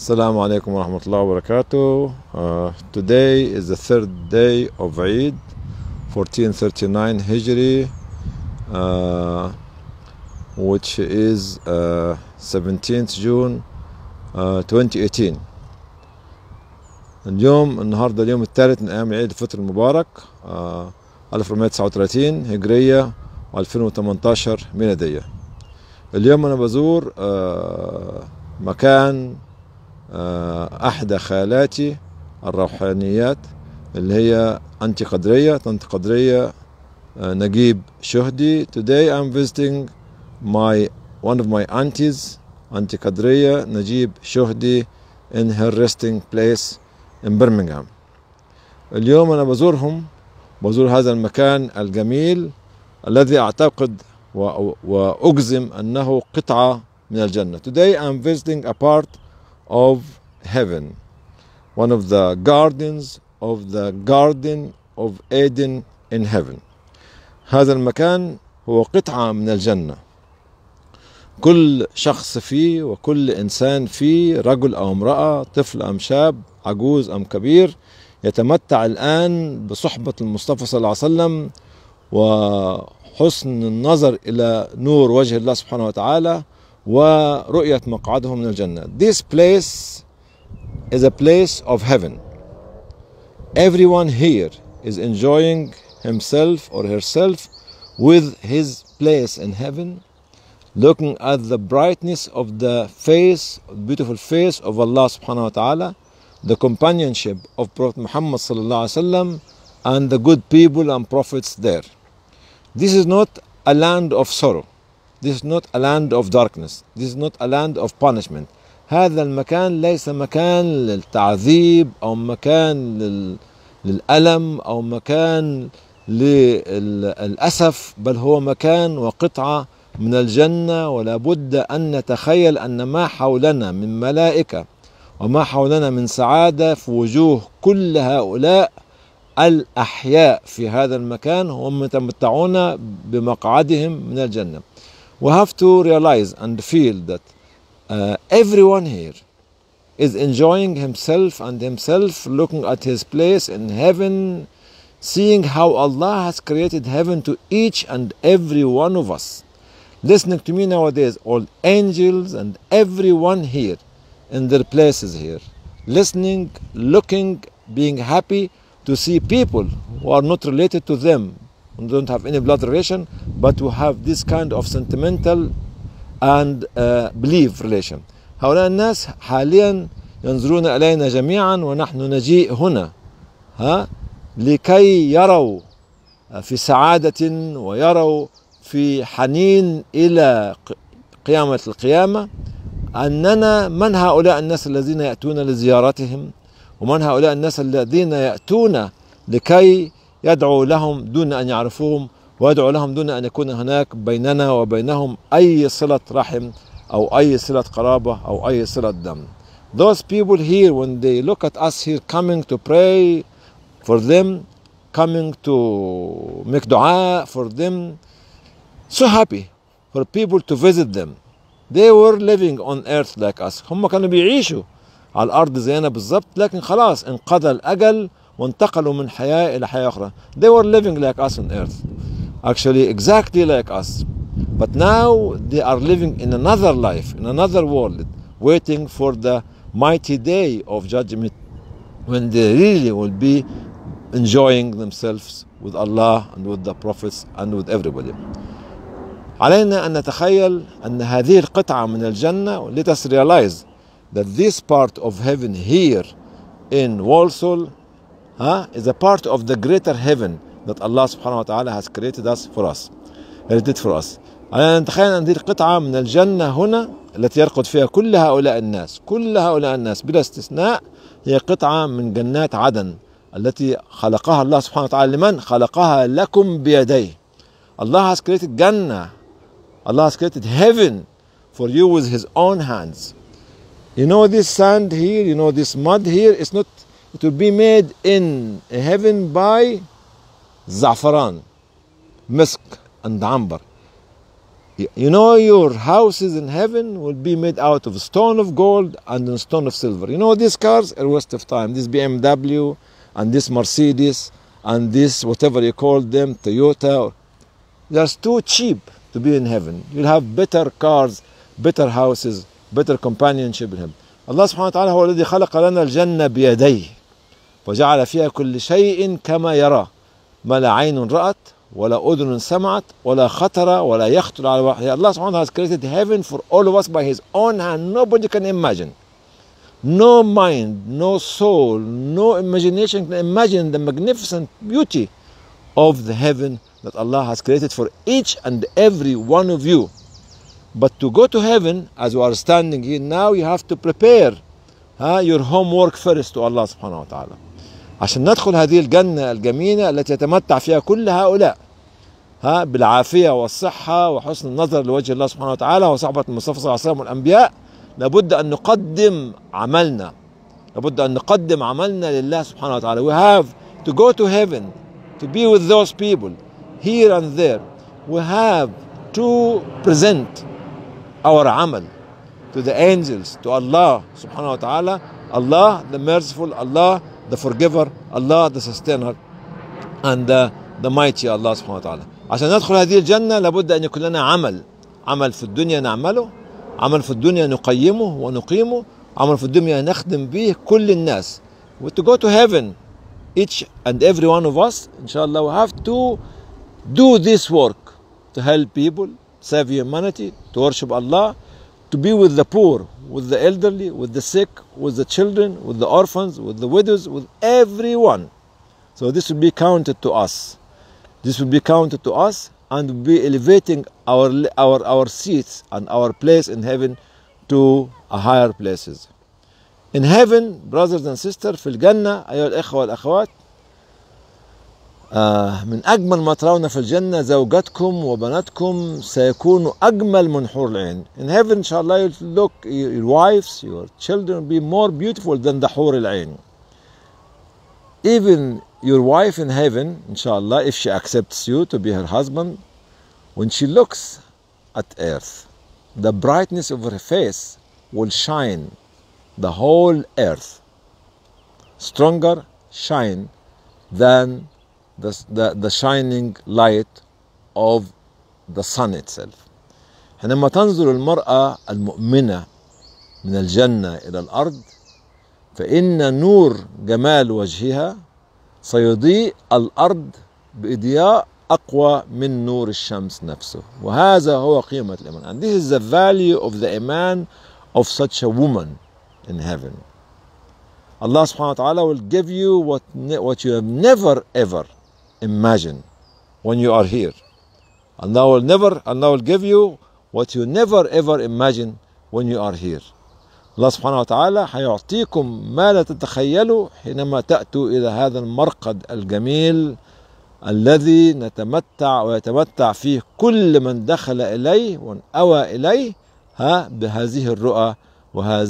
السلام عليكم ورحمة الله وبركاته. Uh, Today is the third day of Eid 1439 هجري uh, which is uh, 17th June uh, 2018 اليوم النهاردة اليوم الثالث من أيام عيد الفطر المبارك uh, 1439 هجرية 2018 ميلادية. اليوم أنا بزور uh, مكان احدى خالاتي الروحانيات اللي هي أنتي قدرية طنط قدرية آه نجيب شهدي. Today I'm visiting my one of my aunties أنتي قدرية نجيب شهدي in her resting place in Birmingham. اليوم أنا بزورهم بزور هذا المكان الجميل الذي أعتقد وأجزم أنه قطعة من الجنة. Today I'm visiting a part of heaven. One of the gardens of the garden of Eden in heaven. هذا المكان هو قطعة من الجنة. كل شخص فيه وكل إنسان فيه رجل أو امرأة طفل أم شاب عجوز أم كبير يتمتع الآن بصحبة المصطفى صلى الله عليه وسلم وحسن النظر إلى نور وجه الله سبحانه وتعالى ورؤيه مقعده من الجنه. This place is a place of heaven. Everyone here is enjoying himself or herself with his place in heaven looking at the brightness of the face, beautiful face of Allah subhanahu wa ta'ala, the companionship of Prophet Muhammad sallallahu alaihi wasallam, and the good people and prophets there. This is not a land of sorrow. This is not a land of darkness. This is not a land of punishment. هذا المكان ليس مكان للتعذيب أو مكان لل... للألم أو مكان للأسف بل هو مكان وقطعة من الجنة ولا بد أن نتخيل أن ما حولنا من ملائكة وما حولنا من سعادة في وجوه كل هؤلاء الأحياء في هذا المكان هم يتمتعون بمقعدهم من الجنة We have to realize and feel that uh, everyone here is enjoying himself and himself looking at his place in heaven seeing how Allah has created heaven to each and every one of us. Listening to me nowadays, all angels and everyone here in their places here, listening, looking, being happy to see people who are not related to them, don't have any blood relation, but who have this kind of sentimental and uh, belief relation. هؤلاء الناس حاليا ينظرون إلينا جميعا ونحن نجيء هنا ها؟ لكي يروا في سعادة ويروا في حنين إلى قيامة القيامة. أننا من هؤلاء الناس الذين يأتون لزيارتهم؟ ومن هؤلاء الناس الذين يأتون لكي يدعو لهم دون ان يعرفوهم ويدعو لهم دون ان يكون هناك بيننا وبينهم اي صله رحم أو اي صله قرابه أو اي صله دم. Those people here when they look at us here coming to pray for them, coming to make dua for them, so happy for people to visit them. They were living on earth like us. هم كانوا بيعيشوا على الأرض زينا بالضبط لكن خلاص انقضى الأجل وانتقلوا من حياة إلى حياة أخرى. They were living like us on earth. Actually exactly like us. But now they are living in another life, in another world, waiting for the mighty day of judgment when they really will be enjoying themselves with Allah and with the prophets and with everybody. علينا أن نتخيل أن هذه القطعة من الجنة let us realize that this part of heaven here in Walsall huh, is a part of the greater heaven that Allah subhanahu wa ta'ala has created us for us created for us علينا نتخيل أن هذه القطعة من الجنة هنا التي يرقد فيها كل هؤلاء الناس كل هؤلاء الناس بلا استثناء هي قطعة من جنات عدن التي خلقها الله سبحانه وتعالى لمن خلقها لكم بيديه Allah has created جنة Allah has created heaven for you with His own hands. You know this sand here, you know this mud here, it's not, it will be made in heaven by za'faran, misk, and amber. You know, your houses in heaven will be made out of stone of gold and stone of silver. You know, these cars are waste of time. This BMW and this Mercedes and this, whatever you call them, Toyota, they're too cheap to be in heaven. You'll have better cars, better houses, better companionship in heaven. الله سبحانه وتعالى هو الذي خلق لنا الجنة بيديه وجعل فيها كل شيء كما يراه ما لا عين رأت ولا أذن سمعت ولا خطر ولا يخطر على subhanahu wa ta'ala has created heaven for all of us by his own hand nobody can imagine no mind no soul no imagination can imagine the magnificent beauty of the heaven that Allah has created for each and every one of you but to go to heaven as we are standing here now you have to prepare huh, your homework first to Allah subhanahu wa ta'ala عشان ندخل هذه الجنة الجميلة التي يتمتع فيها كل هؤلاء. ها بالعافية والصحة وحسن النظر لوجه الله سبحانه وتعالى وصحبة المصطفى صلى الله عليه وسلم والأنبياء. لابد أن نقدم عملنا. لابد أن نقدم عملنا لله سبحانه وتعالى. We have to go to heaven to be with those people here and there. We have to present our عمل to the angels to Allah سبحانه وتعالى. Allah the merciful Allah the forgiver Allah the sustainer and the, the mighty Allah سبحانه وتعالى عشان ندخل هذه الجنة لابد أن يكون لنا عمل عمل في الدنيا نعمله عمل في الدنيا نقيمه ونقيمه عمل في الدنيا نخدم به كل الناس to go to heaven each and every one of us inshallah we have to do this work to help people save humanity to worship Allah to be with the poor with the elderly with the sick with the children with the orphans with the widows with everyone so this will be counted to us this will be counted to us and will be elevating our, our, our seats and our place in heaven to a higher places. In heaven, brothers and sisters, في الجنة أيها الإخوة والأخوات آه من أجمل ما ترون في الجنة زوجاتكم وبناتكم سيكونوا أجمل من حور العين. In heaven, inshallah, you'll look, your wives, your children will be more beautiful than the حور العين. Even your wife in heaven, inshallah, if she accepts you to be her husband, when she looks at earth, the brightness of her face will shine the whole earth. Stronger shine than the, the, the shining light of the sun itself. حينما تنظر المرأة المؤمنة من الجنة إلى الأرض فإن نور جمال وجهها سيضيء الأرض بإضياء أقوى من نور الشمس نفسه وهذا هو قيمة الإيمان and this is the value of the iman of such a woman in heaven Allah subhanahu wa ta'ala will give you what, what you have never ever imagined when you are here. Allah will never Allah will give you what you never ever imagine when you are here. الله سبحانه وتعالى حيعطيكم ما لا تتخيلوا حينما تأتوا إلى هذا المرقد الجميل الذي نتمتع ويتمتع فيه كل من دخل إليه وانأوى إليه ها بهذه الرؤى وهذه